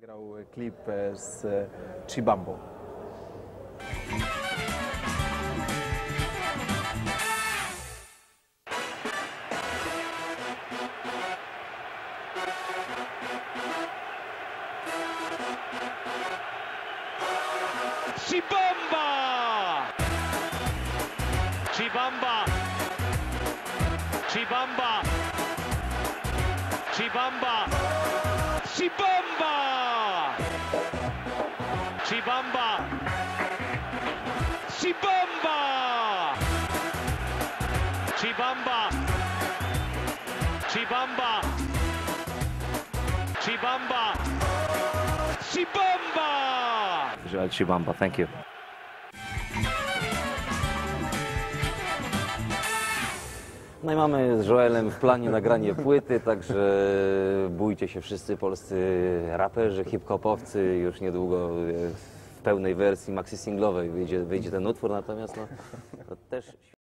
Nagrał klip e, z e, Chibambo. Chibamba! Chibamba! Chibamba! Chibamba! Chibamba! Chibamba! Chibamba! Chibamba! Chibamba! Chibamba! Chibamba! Joel Chibamba, thank you. No i mamy z Joelem w planie nagranie płyty, także bójcie się wszyscy polscy raperzy, hip-hopowcy. Już niedługo w pełnej wersji maxi singlowej wyjdzie, wyjdzie ten utwór, natomiast no, to też